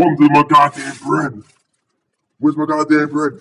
Where's my goddamn bread? Where's my goddamn bread?